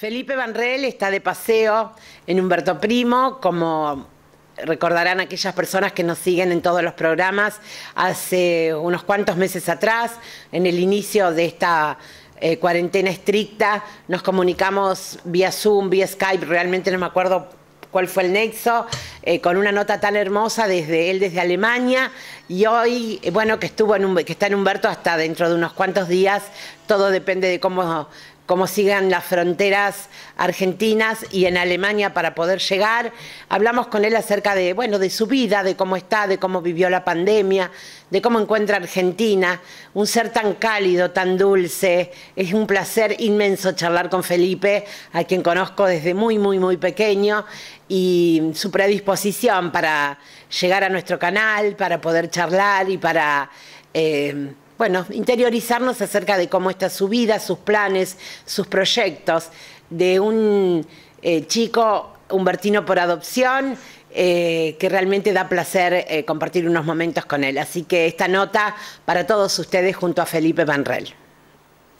Felipe Banrel está de paseo en Humberto Primo, como recordarán aquellas personas que nos siguen en todos los programas, hace unos cuantos meses atrás, en el inicio de esta eh, cuarentena estricta, nos comunicamos vía Zoom, vía Skype, realmente no me acuerdo cuál fue el nexo, eh, con una nota tan hermosa desde él desde Alemania y hoy, eh, bueno, que estuvo en que está en Humberto hasta dentro de unos cuantos días, todo depende de cómo cómo sigan las fronteras argentinas y en Alemania para poder llegar. Hablamos con él acerca de, bueno, de su vida, de cómo está, de cómo vivió la pandemia, de cómo encuentra Argentina, un ser tan cálido, tan dulce. Es un placer inmenso charlar con Felipe, a quien conozco desde muy, muy, muy pequeño, y su predisposición para llegar a nuestro canal, para poder charlar y para... Eh, bueno, interiorizarnos acerca de cómo está su vida, sus planes, sus proyectos, de un eh, chico humbertino por adopción, eh, que realmente da placer eh, compartir unos momentos con él. Así que esta nota para todos ustedes junto a Felipe Banrel.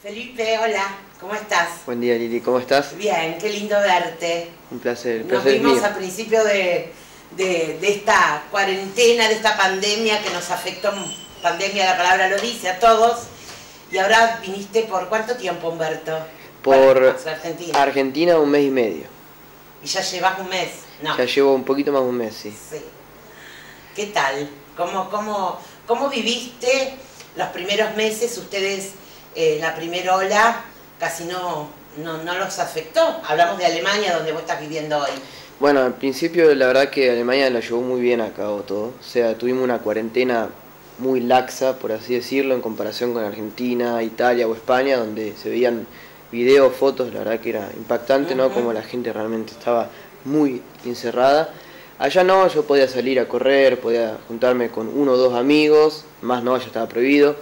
Felipe, hola, ¿cómo estás? Buen día Lili, ¿cómo estás? Bien, qué lindo verte. Un placer. Nos vimos a principio de, de, esta cuarentena, de esta pandemia que nos afectó pandemia la palabra lo dice a todos. Y ahora viniste por cuánto tiempo, Humberto? Por Argentina. Argentina un mes y medio. ¿Y ya llevas un mes? No. Ya llevo un poquito más de un mes, sí. sí. ¿Qué tal? ¿Cómo, cómo, cómo viviste los primeros meses? Ustedes, eh, la primera ola, casi no, no, no los afectó. Hablamos de Alemania, donde vos estás viviendo hoy. Bueno, al principio la verdad que Alemania lo llevó muy bien a cabo todo. O sea, tuvimos una cuarentena muy laxa, por así decirlo, en comparación con Argentina, Italia o España, donde se veían videos, fotos, la verdad que era impactante, ¿no? Como la gente realmente estaba muy encerrada. Allá no, yo podía salir a correr, podía juntarme con uno o dos amigos, más no, ya estaba prohibido.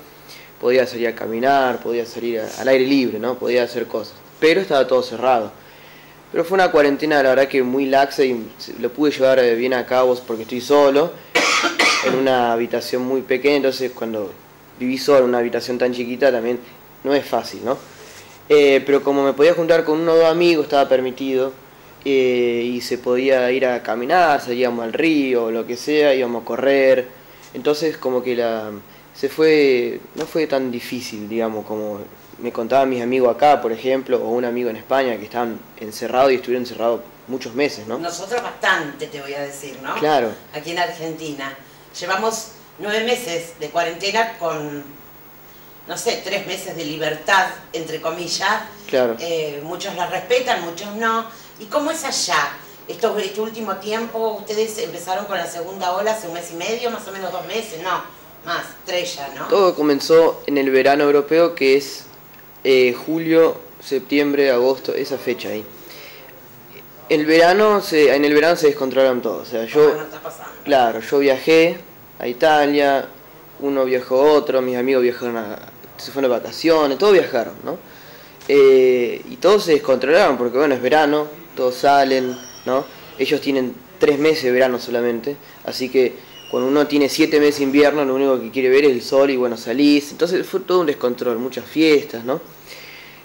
Podía salir a caminar, podía salir al aire libre, ¿no? Podía hacer cosas. Pero estaba todo cerrado. Pero fue una cuarentena, la verdad que muy laxa y lo pude llevar bien a cabo porque estoy solo en una habitación muy pequeña, entonces cuando viví solo en una habitación tan chiquita también no es fácil, ¿no? Eh, pero como me podía juntar con uno o dos amigos, estaba permitido, eh, y se podía ir a caminar, salíamos al río, o lo que sea, íbamos a correr, entonces como que la se fue, no fue tan difícil, digamos, como me contaban mis amigos acá, por ejemplo, o un amigo en España que estaban encerrados y estuvieron encerrados muchos meses, ¿no? Nosotros bastante, te voy a decir, ¿no? Claro. Aquí en Argentina. Llevamos nueve meses de cuarentena con, no sé, tres meses de libertad, entre comillas. Claro. Eh, muchos la respetan, muchos no. ¿Y cómo es allá? Esto, este último tiempo, ustedes empezaron con la segunda ola hace un mes y medio, más o menos dos meses, no, más, tres ya, ¿no? Todo comenzó en el verano europeo, que es eh, julio, septiembre, agosto, esa fecha ahí. El verano se, en el verano se descontrolaron todos. O sea, yo, claro, yo viajé a Italia, uno viajó otro, mis amigos viajaron a, se fueron de vacaciones, todos viajaron, ¿no? Eh, y todos se descontrolaron porque bueno, es verano, todos salen, ¿no? Ellos tienen tres meses de verano solamente, así que cuando uno tiene siete meses de invierno, lo único que quiere ver es el sol y bueno, salís. Entonces fue todo un descontrol, muchas fiestas, ¿no?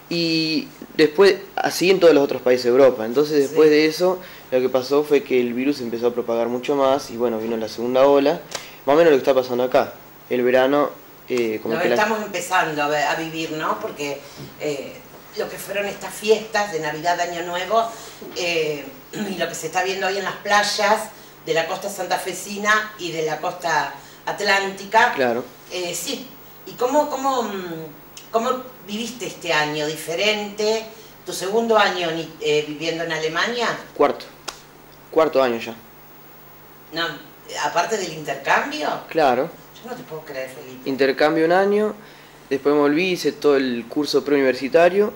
Y después, así en todos los otros países de Europa. Entonces después de eso, lo que pasó fue que el virus empezó a propagar mucho más y bueno, vino la segunda ola más o menos lo que está pasando acá. El verano, eh, como que estamos empezando a, vivir, ¿no? Porque eh, lo que fueron estas fiestas de Navidad, Año Nuevo, eh, y lo que se está viendo hoy en las playas de la costa santafesina y de la costa atlántica. Claro. Eh, sí. ¿Y cómo, cómo, cómo viviste este año diferente? ¿Tu segundo año viviendo en Alemania? Cuarto. Cuarto año ya. No, aparte del intercambio. Claro. Yo no te puedo creer, Felipe. Intercambio un año, después me volví, hice todo el curso preuniversitario,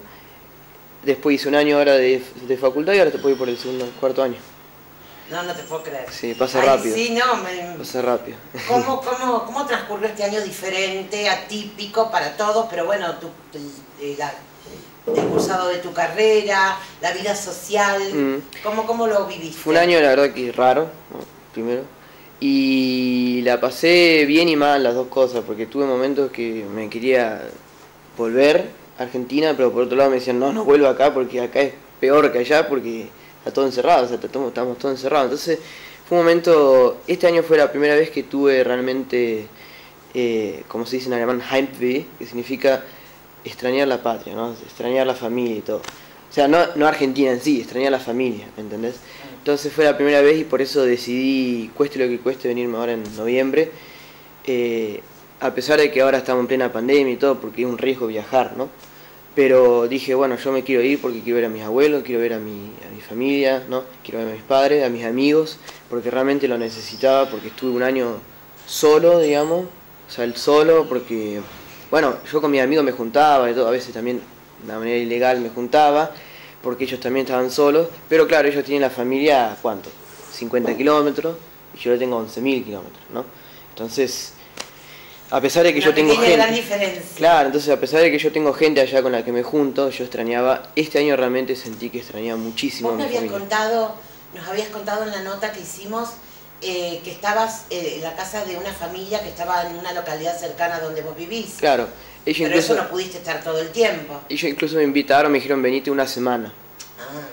después hice un año ahora de, facultad y ahora te puedo ir por el segundo, cuarto año. No, no te puedo creer. Sí, pasa rápido. Sí, no, me... Pasa rápido. ¿Cómo, cómo, ¿Cómo transcurrió este año diferente, atípico para todos? Pero bueno, tú, el, cursado de tu carrera, la vida social, mm. ¿cómo, ¿cómo lo viviste? Fue un año, la verdad, que raro, primero y la pasé bien y mal las dos cosas, porque tuve momentos que me quería volver a Argentina, pero por otro lado me decían, no, no vuelvo acá porque acá es peor que allá porque está todo encerrado, o sea, estamos, estamos todos encerrados. Entonces fue un momento, este año fue la primera vez que tuve realmente, eh, como se dice en alemán, Heimweh, que significa extrañar la patria, ¿no? extrañar la familia y todo. O sea, no, no Argentina en sí, extrañar la familia, ¿me entendés? Entonces fue la primera vez y por eso decidí, cueste lo que cueste, venirme ahora en noviembre. Eh, a pesar de que ahora estamos en plena pandemia y todo, porque es un riesgo viajar, ¿no? Pero dije, bueno, yo me quiero ir porque quiero ver a mis abuelos, quiero ver a mi, a mi familia, ¿no? Quiero ver a mis padres, a mis amigos, porque realmente lo necesitaba, porque estuve un año solo, digamos, o sea, el solo, porque, bueno, yo con mis amigos me juntaba y todo, a veces también de una manera ilegal me juntaba, porque ellos también estaban solos, pero claro, ellos tienen la familia, ¿cuánto? 50 kilómetros, y yo le tengo 11.000 kilómetros, ¿no? Entonces, a pesar de que yo tengo gente. Gran diferencia. Claro, entonces a pesar de que yo tengo gente allá con la que me junto, yo extrañaba, este año realmente sentí que extrañaba muchísimo Vos a me mi habías familia. contado, nos habías contado en la nota que hicimos eh, que estabas eh, en la casa de una familia que estaba en una localidad cercana a donde vos vivís. Claro, ellos Pero incluso, eso no pudiste estar todo el tiempo. ellos incluso me invitaron, me dijeron venite una semana. Ah,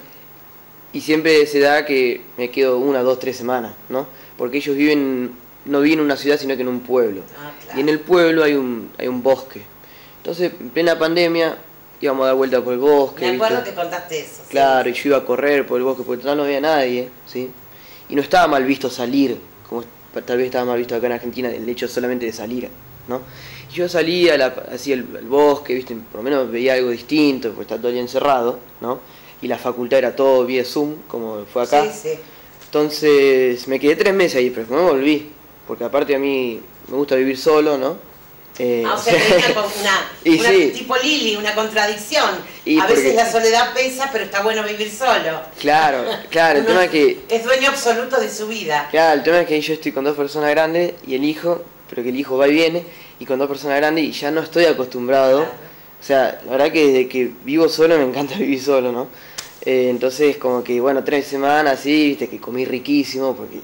Y siempre se da que me quedo una, dos, tres semanas, ¿no? Porque ellos viven, no viven en una ciudad, sino que en un pueblo. ah, claro. Y en el pueblo hay un, hay un bosque. Entonces, en plena pandemia, íbamos a dar vuelta por el bosque. Me acuerdo ¿viste? que contaste eso. sí. Claro, y yo iba a correr por el bosque, porque total no había nadie, ¿sí? Y no estaba mal visto salir, como tal vez estaba mal visto acá en Argentina, el hecho solamente de salir, ¿no? Y yo salía la- así al, bosque, ¿viste? Por lo menos veía algo distinto, porque está todo el día encerrado, ¿no? Y la facultad era todo vía Zoom, como fue acá. Sí, sí. Entonces me quedé tres meses ahí, pero me volví, porque aparte a mí me gusta vivir solo, ¿no? Eh, Ah, o sea, que una, una, Y una sí. tipo Lili, una contradicción. Y a veces porque- la soledad pesa, pero está bueno vivir solo. Claro, claro, el tema es que Es dueño absoluto de su vida. Claro, el tema es que yo estoy con dos personas grandes y el hijo, pero que el hijo va y viene, y con dos personas grandes y ya no estoy acostumbrado. Claro. O sea, la verdad que desde que vivo solo me encanta vivir solo, ¿no? Eh, entonces como que, bueno, tres semanas así, viste, que comí riquísimo, porque...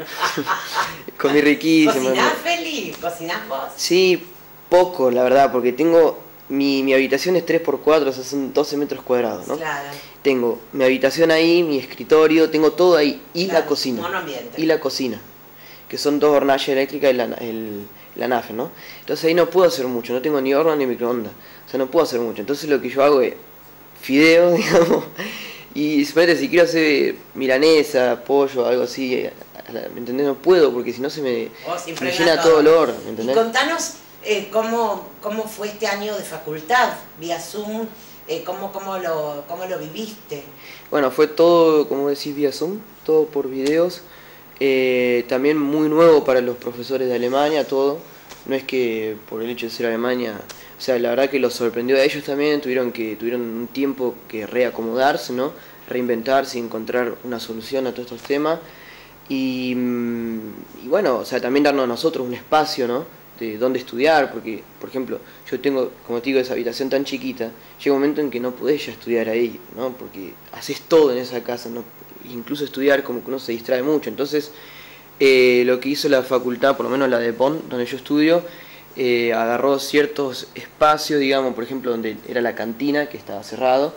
comí riquísimo. ¿Cocinás, Feli? ¿Cocinás vos? Sí, poco, la verdad, porque tengo... Mi, mi habitación es 3x4, o sea, son 12 metros cuadrados, ¿no? Claro. Tengo mi habitación ahí, mi escritorio, tengo todo ahí, y Claro, la cocina. monoambiente. Y la cocina, que son dos hornallas eléctricas y la, el, la nafe, ¿no? Entonces ahí no puedo hacer mucho, no tengo ni horno ni microondas, o sea, no puedo hacer mucho. Entonces lo que yo hago es fideo, digamos, y suponete, si quiero hacer milanesa, pollo, algo así, ¿me entendés? No puedo, porque si no se me, Oh, me llena todo horno, ¿me Y contanos eh, cómo, cómo fue este año de facultad, vía Zoom, eh, cómo, cómo, lo, cómo lo viviste. Bueno, fue todo, como decís, vía Zoom, todo por videos. Eh, también muy nuevo para los profesores de Alemania, todo. No es que por el hecho de ser Alemania, o sea, la verdad que los sorprendió a ellos también, tuvieron que tuvieron un tiempo que reacomodarse, ¿no? Reinventarse y encontrar una solución a todos estos temas. Y, bueno, o sea, también darnos a nosotros un espacio, ¿no? De dónde estudiar, porque, por ejemplo, yo tengo, como te digo, esa habitación tan chiquita, llega un momento en que no podés ya estudiar ahí, ¿no? Porque haces todo en esa casa, ¿no? Incluso estudiar como que uno se distrae mucho. Entonces, eh, lo que hizo la facultad, por lo menos la de Bonn, donde yo estudio, eh, agarró ciertos espacios, digamos, por ejemplo, donde era la cantina, que estaba cerrado,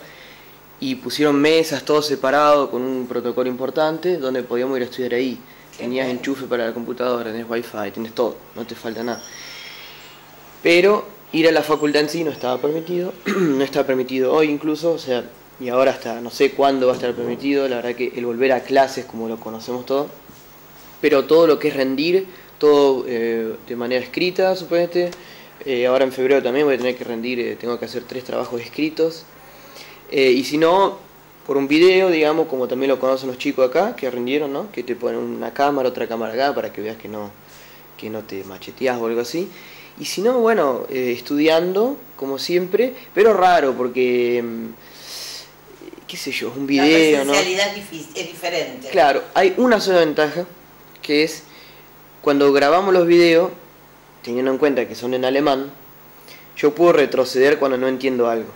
y pusieron mesas, todo separado, con un protocolo importante, donde podíamos ir a estudiar ahí. Tenías enchufe para la computadora, tenés wifi, tenés todo, no te falta nada. Pero ir a la facultad en sí no estaba permitido, no está permitido hoy incluso, o sea, y ahora hasta no sé cuándo va a estar permitido, la verdad que el volver a clases como lo conocemos todo, pero todo lo que es rendir, todo eh, de manera escrita, suponete, eh, ahora en febrero también voy a tener que rendir, eh, tengo que hacer tres trabajos escritos, eh, y si no, por un video, digamos, como también lo conocen los chicos acá, que rindieron, ¿no? Que te ponen una cámara, otra cámara acá, para que veas que no, que no te macheteas o algo así. Y si no, bueno, eh, estudiando, como siempre, pero raro, porque, mm, qué sé yo, es un La video, ¿no? es, difí- es diferente. Claro, hay una sola ventaja, que es cuando grabamos los videos, teniendo en cuenta que son en alemán, yo puedo retroceder cuando no entiendo algo.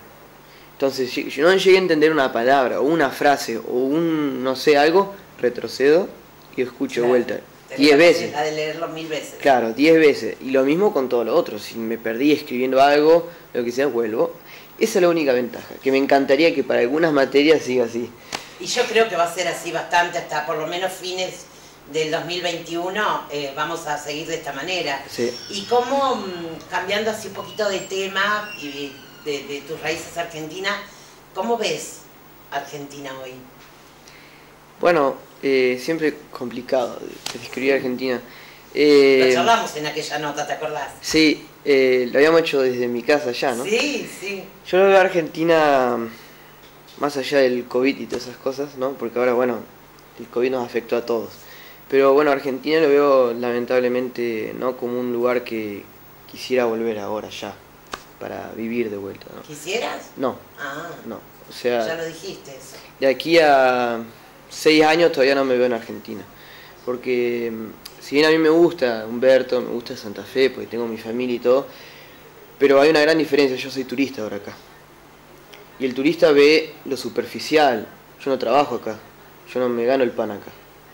Entonces, si yo no llegué a entender una palabra, o una frase, o un, no sé, algo, retrocedo y escucho Claro. vuelta. Tenés Diez la veces. posibilidad de leerlo mil veces. Claro, 10 veces. Y lo mismo con todo lo otro. Si me perdí escribiendo algo, lo que sea, vuelvo. Esa es la única ventaja, que me encantaría que para algunas materias siga así. Y yo creo que va a ser así bastante hasta por lo menos fines del 2021 eh, vamos a seguir de esta manera. Sí. Y cómo, mm, cambiando así un poquito de tema y de, de tus raíces argentinas, ¿cómo ves Argentina hoy? Bueno, eh, siempre complicado de describir Argentina. Eh, Lo charlamos en aquella nota, ¿te acordás? Sí, eh, lo habíamos hecho desde mi casa ya, ¿no? Sí, sí. Yo lo veo a Argentina más allá del COVID y todas esas cosas, ¿no? Porque ahora, bueno, el COVID nos afectó a todos. Pero bueno, Argentina lo veo lamentablemente no como un lugar que quisiera volver ahora ya, para vivir de vuelta, ¿no? ¿Quisieras? No, Ah, no. O sea, ya lo dijiste eso. de aquí a seis años todavía no me veo en Argentina. Porque mm, si bien a mí me gusta Humberto, me gusta Santa Fe, porque tengo mi familia y todo, pero hay una gran diferencia, yo soy turista ahora acá. Y el turista ve lo superficial, yo no trabajo acá, yo no me gano el pan acá.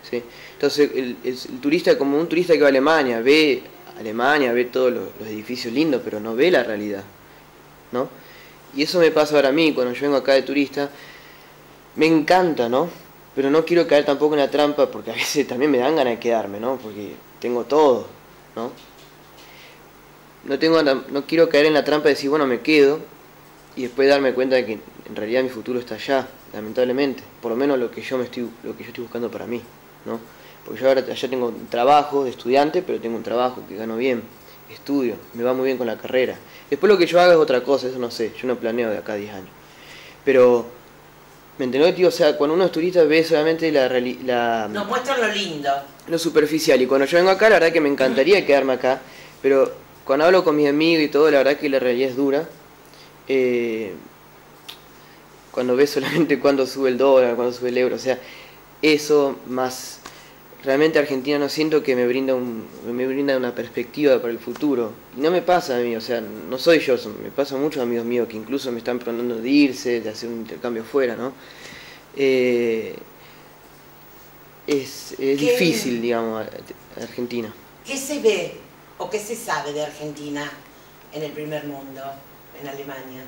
¿sí? Entonces el, el- el turista, como un turista que va a Alemania, ve Alemania, ve todos los, los edificios lindos, pero no ve la realidad. ¿no? Y eso me pasa ahora a mí, cuando yo vengo acá de turista, me encanta, ¿no? Pero no quiero caer tampoco en la trampa porque a veces también me dan ganas de quedarme, ¿no? Porque tengo todo, ¿no? No, tengo, no quiero caer en la trampa de decir, bueno, me quedo y después darme cuenta de que en realidad mi futuro está allá, lamentablemente. Por lo menos lo que yo me estoy, lo que yo estoy buscando para mí, ¿no? Porque yo ahora allá tengo un trabajo de estudiante, pero tengo un trabajo que gano bien, estudio, me va muy bien con la carrera. Después lo que yo haga es otra cosa, eso no sé, yo no planeo de acá a 10 años. Pero, ¿me entendés, tío? O sea, cuando uno es turista ve solamente la, la, Nos muestran lo lindo. lo superficial. Y cuando yo vengo acá, la verdad que me encantaría quedarme acá. Pero cuando hablo con mis amigos y todo, la verdad que la realidad es dura. Eh, cuando ves solamente cuando sube el dólar, cuando sube el euro, o sea, eso más... Realmente Argentina no siento que me brinda, un, me brinda una perspectiva para el futuro. Y no me pasa a mí, o sea, no soy yo, me pasa a muchos amigos míos que incluso me están preguntando de irse, de hacer un intercambio fuera, ¿no? Eh, es, es difícil, digamos, Argentina. ¿Qué se ve o qué se sabe de Argentina en el primer mundo, en Alemania?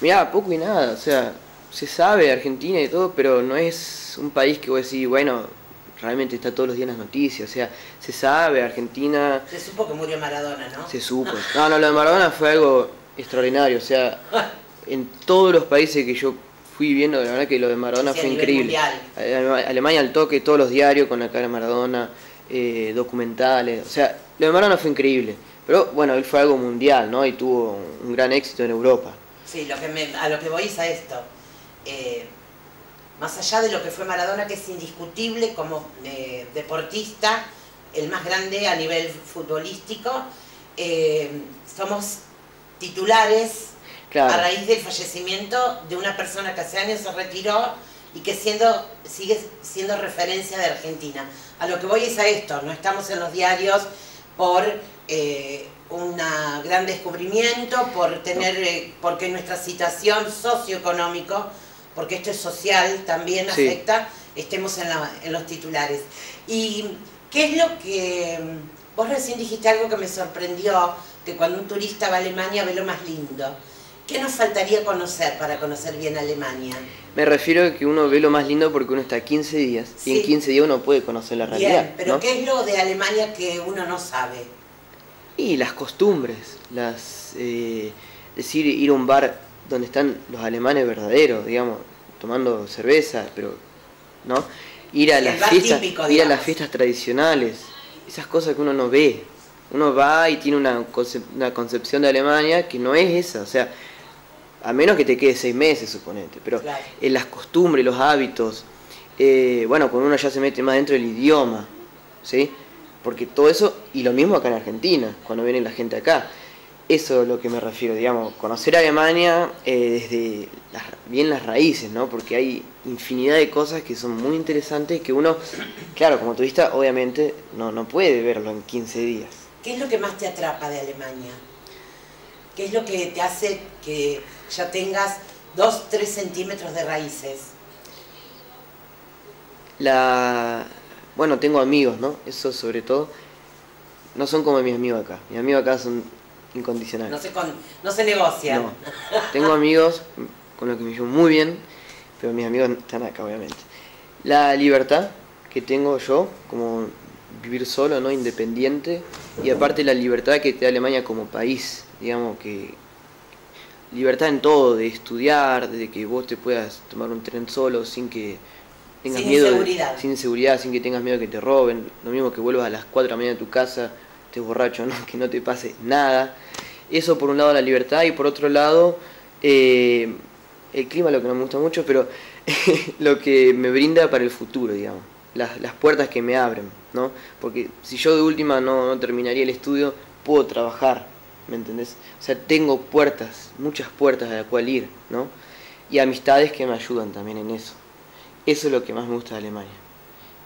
Mirá, poco y nada, o sea, se sabe de Argentina y todo, pero no es un país que vos decís, bueno, realmente está todos los días en las noticias, o sea, se sabe, Argentina Se supo que murió Maradona, ¿no? se supo. No, no, lo de Maradona fue algo extraordinario, o sea, en todos los países que yo fui viendo, la verdad que lo de Maradona Sí, fue increíble. mundial. Alemania al toque, todos los diarios con la cara de Maradona, eh, documentales, o sea, lo de Maradona fue increíble. Pero bueno, él fue algo mundial, ¿no? Y tuvo un gran éxito en Europa. Sí, lo que me- a lo que voy es a esto. Eh, más allá de lo que fue Maradona, que es indiscutible como eh, deportista, el más grande a nivel futbolístico, eh, somos titulares Claro. a raíz del fallecimiento de una persona que hace años se retiró y que siendo, sigue siendo referencia de Argentina. A lo que voy es a esto, no estamos en los diarios por eh, un gran descubrimiento, por tener, eh, porque nuestra situación socioeconómico, porque esto es social, también Sí. afecta, estemos en, la- en los titulares. ¿Y qué es lo que... Vos recién dijiste algo que me sorprendió, que cuando un turista va a Alemania ve lo más lindo. ¿Qué nos faltaría conocer para conocer bien Alemania? Me refiero a que uno ve lo más lindo porque uno está 15 días y en 15 días uno puede conocer la realidad. Bien, pero ¿no? ¿qué es lo de Alemania que uno no sabe? Y las costumbres, las eh, decir ir a un bar donde están los alemanes verdaderos, digamos, tomando cerveza, pero ¿no? Ir a las fiestas, típico, ir a las fiestas tradicionales, esas cosas que uno no ve. Uno va y tiene una, concep- una concepción de Alemania que no es esa, o sea, a menos que te quede seis meses, suponete, pero Claro. en las costumbres, los hábitos, eh, bueno, cuando uno ya se mete más dentro del idioma, ¿sí? Porque todo eso, y lo mismo acá en Argentina, cuando viene la gente acá, eso es lo que me refiero, digamos, conocer Alemania eh, desde las, bien las raíces, ¿no? Porque hay infinidad de cosas que son muy interesantes que uno, claro, como turista, obviamente no, no puede verlo en 15 días. ¿Qué es lo que más te atrapa de Alemania? ¿Qué es lo que te hace que ya tengas dos, tres centímetros de raíces? La bueno, tengo amigos, ¿no? Eso sobre todo. No son como mis amigos acá. Mis amigos acá son incondicional. No se, con, no se negocia. No. Tengo amigos con los que me llevo muy bien, pero mis amigos están acá, obviamente. La libertad que tengo yo, como vivir solo, ¿no? Independiente, y aparte la libertad que te da Alemania como país, digamos que libertad en todo, de estudiar, de que vos te puedas tomar un tren solo sin que tengas Sin miedo, de- sin inseguridad, sin que tengas miedo que te roben, lo mismo que vuelvas a las 4 de la mañana a tu casa, estés borracho, ¿no? que no te pase nada. Eso por un lado la libertad y por otro lado eh, el clima lo que no me gusta mucho, pero lo que me brinda para el futuro, digamos, las, las puertas que me abren, ¿no? Porque si yo de última no, no terminaría el estudio, puedo trabajar, ¿me entendés? O sea, tengo puertas, muchas puertas a las cuales ir, ¿no? Y amistades que me ayudan también en eso. Eso es lo que más me gusta de Alemania.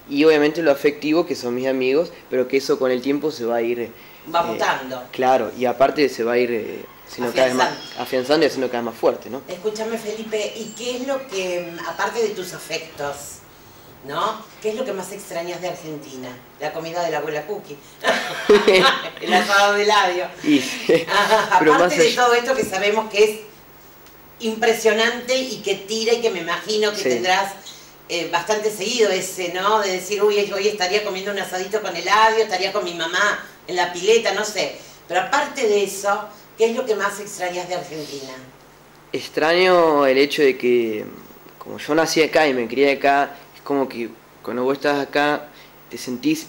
Y obviamente lo afectivo, que son mis amigos, pero que eso con el tiempo se va a ir... Va eh, mutando. Claro, y aparte se va a ir eh, haciendo cada vez más, Afianzando. y haciendo cada vez más fuerte, ¿no? Escúchame, Felipe, ¿y qué es lo que, aparte de tus afectos, ¿no? ¿Qué es lo que más extrañas de Argentina? La comida de la abuela Cookie. El asado de labio. Y, pero aparte más de todo esto que sabemos que es impresionante y que tira y que me imagino que Sí. tendrás eh, bastante seguido ese, ¿no? De decir, uy, hoy estaría comiendo un asadito con helado, estaría con mi mamá en la pileta, no sé. Pero aparte de eso, ¿qué es lo que más extrañas de Argentina? extraño el hecho de que, como yo nací acá y me crié acá, es como que cuando vos estás acá te sentís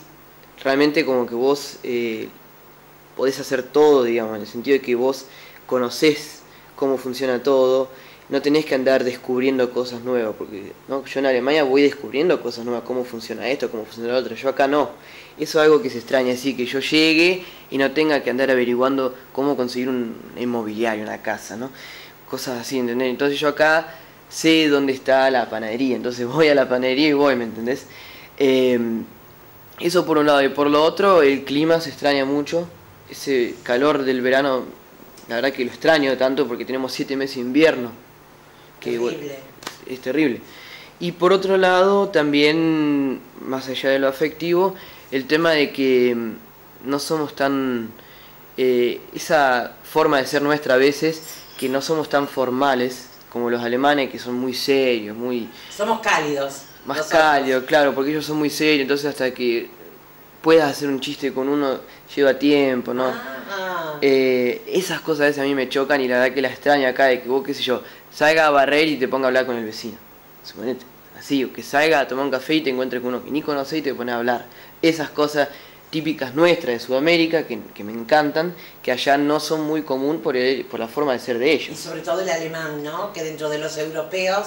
realmente como que vos eh, podés hacer todo, digamos, en el sentido de que vos conocés cómo funciona todo, no tenés que andar descubriendo cosas nuevas, porque ¿no? yo en Alemania voy descubriendo cosas nuevas, cómo funciona esto, cómo funciona lo otro, yo acá no. Eso es algo que se extraña, así que yo llegue y no tenga que andar averiguando cómo conseguir un inmobiliario, una casa, ¿no? Cosas así, ¿entendés? Entonces yo acá sé dónde está la panadería, entonces voy a la panadería y voy, ¿me entendés? Eh, eso por un lado, y por lo otro, el clima se extraña mucho, ese calor del verano, la verdad que lo extraño tanto porque tenemos siete meses de invierno, que bueno, Terrible. es terrible. Y por otro lado, también, más allá de lo afectivo, el tema de que mm, no somos tan... eh, esa forma de ser nuestra a veces, que no somos tan formales como los alemanes, que son muy serios, muy Somos cálidos. más nosotros. cálidos, claro, porque ellos son muy serios, entonces hasta que puedas hacer un chiste con uno lleva tiempo, ¿no? Ah, Eh, esas cosas a veces a mí me chocan y la verdad que las extraño acá, de que vos, qué sé yo, salga a barrer y te ponga a hablar con el vecino. Suponete, así, o que salga a tomar un café y te encuentres con uno que ni conoces y te pone a hablar. Esas cosas típicas nuestras de Sudamérica que, que me encantan, que allá no son muy común por, el- por la forma de ser de y ellos. sobre todo el alemán, ¿no? Que dentro de los europeos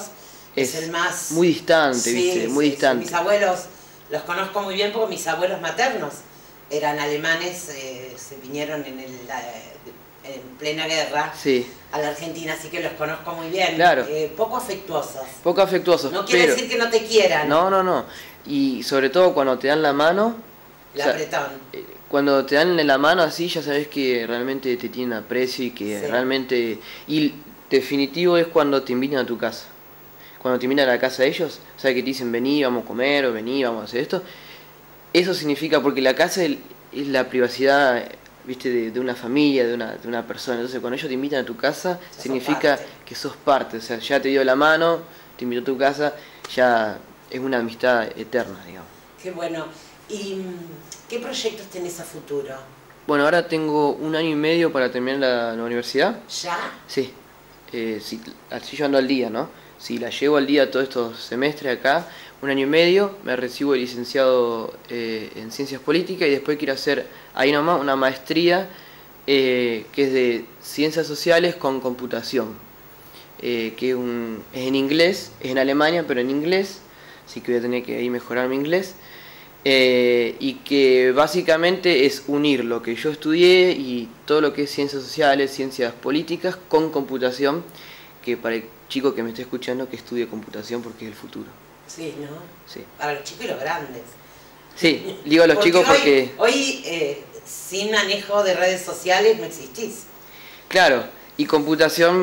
es, Es el más... muy distante, Sí, ¿viste? Muy sí, sí. distante. Mis abuelos los conozco muy bien porque mis abuelos maternos eran alemanes, eh, se vinieron en, el, eh, en plena guerra Sí, a la Argentina, así que los conozco muy bien. Claro. Eh, poco afectuosos. poco afectuosos, No quiere pero... decir que no te quieran. No, no, no. Y sobre todo cuando te dan la mano, o sea, apretón. eh, cuando te dan la mano así ya sabes que realmente te tienen aprecio y que Sí. realmente... Y definitivo es cuando te invitan a tu casa. Cuando te invitan a la casa de ellos, o sea que te dicen vení, vamos a comer o vení, vamos a hacer esto. Eso significa, porque la casa es la privacidad, viste, de, de una familia, de una, de una persona. Entonces cuando ellos te invitan a tu casa, sos significa parte. que sos parte. O sea, ya te dio la mano, te invitó a tu casa, ya es una amistad eterna, digamos. Qué bueno. ¿Y mm, qué proyectos tenés a futuro? Bueno, ahora tengo un año y medio para terminar la, la universidad. ¿Ya? Sí, eh, sí, la estoy llevando al día, ¿no? Si la llevo al día todos estos semestres acá, un año y medio, me recibo de licenciado eh, en Ciencias Políticas y después quiero hacer ahí nomás una maestría eh, que es de Ciencias Sociales con Computación, eh, que es, un- es en inglés, es en Alemania, pero en inglés, así que voy a tener que ahí mejorar mi inglés. Y que básicamente es unir lo que yo estudié y todo lo que es ciencias sociales, ciencias políticas con computación, que para el chico que me esté escuchando que estudie computación porque es el futuro. Sí, ¿no? Sí, Para los chicos y los grandes. sí digo a los chicos porque, Hoy, eh, sin manejo de redes sociales, no existís. claro, y computación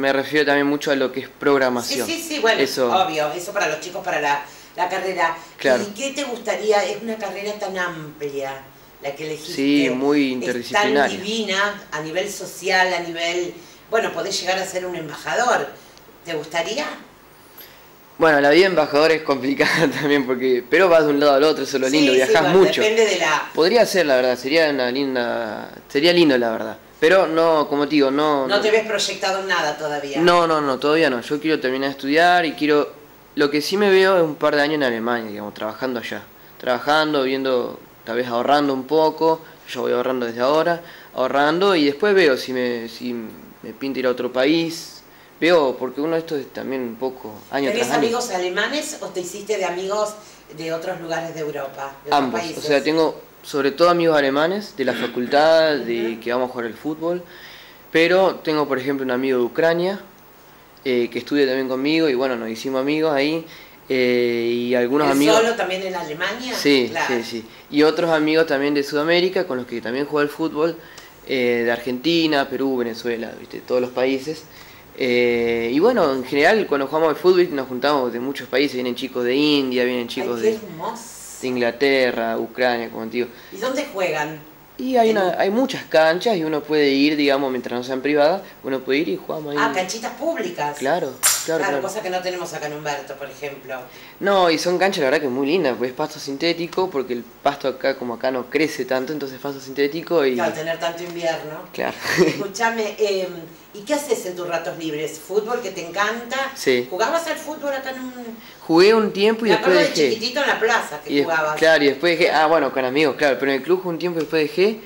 me refiero también mucho a lo que es Sí, programación. sí, sí, bueno, Eso, obvio, eso para los chicos, para la, la carrera. Claro. ¿Y qué te gustaría? Es una carrera tan amplia. la que elegiste. Sí, muy Es interdisciplinaria. tan divina a nivel social, a nivel... Bueno, podés llegar a ser un embajador. ¿Te gustaría? Bueno, la vida de embajador es complicada también porque, pero vas de un lado al otro, eso es lo lindo, sí, bueno, mucho. Depende de la... Podría ser, la verdad, sería una linda, sería lindo, la verdad. Pero no, como te digo, no. No te ves proyectado en nada todavía. No, no, no, todavía no. Yo quiero terminar de estudiar y quiero. Lo que sí me veo es un par de años en Alemania, digamos, trabajando allá. Trabajando, viendo, tal vez ahorrando un poco. Yo voy ahorrando desde ahora, ahorrando y después veo si me, si me pinta ir a otro país. Veo, porque uno de estos es también un poco año ¿Tenés tras año. amigos alemanes o te hiciste de amigos de otros lugares de Europa? De otros Ambos, o países? sea, tengo sobre todo amigos alemanes de la facultad, de que vamos a jugar el fútbol, pero tengo por ejemplo un amigo de Ucrania eh, que estudia también conmigo y bueno, nos hicimos amigos ahí eh, y algunos ¿El amigos... solo también en Alemania? Sí, Claro. sí, sí. Y otros amigos también de Sudamérica con los que también juego el fútbol, eh, de Argentina, Perú, Venezuela, ¿viste? todos los países. Eh, y bueno, en general cuando jugamos al fútbol nos juntamos de muchos países, vienen chicos de India, vienen chicos Ay, de, Inglaterra, Ucrania, como te digo. ¿Y dónde juegan? Y hay, una, hay muchas canchas y uno puede ir, digamos, mientras no sean privadas, uno puede ir y jugamos ahí. Ah, canchitas públicas. Claro, claro, claro. cosa que no tenemos acá en Humberto, por ejemplo. No, y son canchas la verdad que muy lindas, pues es pasto sintético, porque el pasto acá como acá no crece tanto, entonces es pasto sintético y... Claro, tener tanto invierno. Claro. Escúchame, eh, ¿y qué haces en tus ratos libres? ¿Fútbol que te encanta? Sí. ¿Jugabas al fútbol acá en un...? Jugué un tiempo y Me después acuerdo de dejé. chiquitito en la plaza que Y jugabas. claro, y después dejé, ah bueno, con amigos, claro, pero en el club un tiempo y después dejé,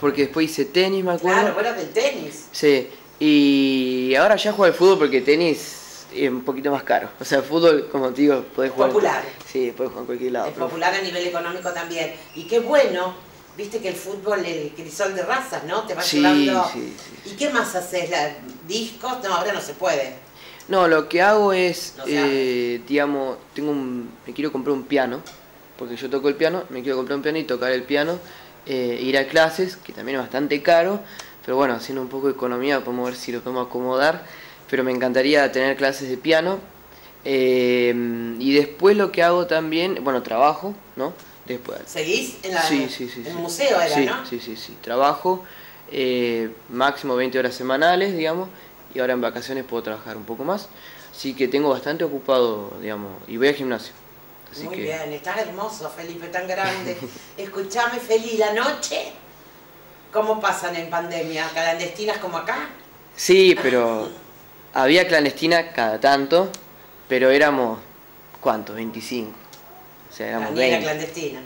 porque después hice tenis, me acuerdo. Claro, fuera del tenis. Sí, y ahora ya juego al fútbol porque tenis es un poquito más caro. O sea, fútbol, como te digo, podés jugar. Popular. Sí, podés jugar en cualquier lado. Es pero- popular a nivel económico también. Y qué bueno, viste que el fútbol, el crisol de razas, ¿no? Te va Sí, llevando... sí, sí. ¿Y qué más haces? ¿La- ¿Discos? No, ahora no se puede. No, lo que hago es, No eh, digamos, tengo un, me quiero comprar un piano, porque yo toco el piano, me quiero comprar un piano y tocar el piano, eh, ir a clases, que también es bastante caro, pero bueno, haciendo un poco de economía podemos ver si lo podemos acomodar, pero me encantaría tener clases de piano. eh, y después lo que hago también, bueno, trabajo, ¿no? ¿Seguís en, la, Sí, sí, sí, en sí. el museo era, sí, no? Sí, sí, sí. Trabajo eh, máximo 20 horas semanales, digamos, y ahora en vacaciones puedo trabajar un poco más. Así que tengo bastante ocupado, digamos, y voy al gimnasio. Así Muy que bien, estás hermoso, Felipe, tan grande. Escuchame, Feli, ¿la noche? ¿Cómo pasan en pandemia? ¿Clandestinas como acá? sí, pero había clandestina cada tanto, pero éramos ¿cuántos? 25. O sea, La éramos niña 20. clandestina.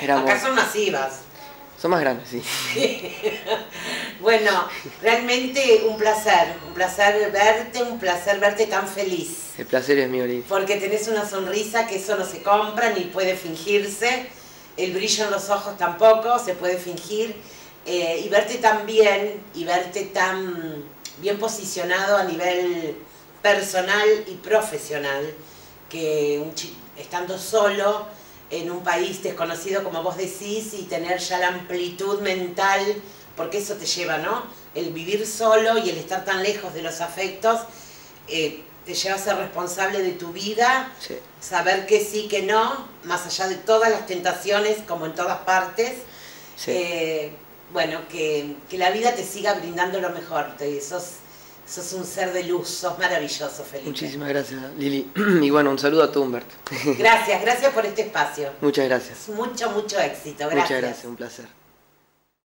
Éramos- Acá son masivas. Son más grandes, sí. Bueno, realmente un placer, un placer verte, un placer verte tan feliz. El placer es mío, Lili. Porque tenés una sonrisa que eso no se compra ni puede fingirse, el brillo en los ojos tampoco se puede fingir, eh, y verte tan bien y verte tan bien posicionado a nivel personal y profesional, que un chi- estando solo en un país desconocido como vos decís y tener ya la amplitud mental, porque eso te lleva, ¿no? El vivir solo y el estar tan lejos de los afectos, eh, te lleva a ser responsable de tu vida, Sí. saber que sí, que no, más allá de todas las tentaciones, como en todas partes. Sí. Eh, bueno, que, que la vida te siga brindando lo mejor. Te, sos, sos un ser de luz, sos maravilloso, Felipe. Muchísimas gracias, Lili. Y bueno, un saludo a todo Humberto. Gracias, gracias por este espacio. Muchas gracias. Mucho, mucho éxito. Gracias. Muchas gracias, un placer.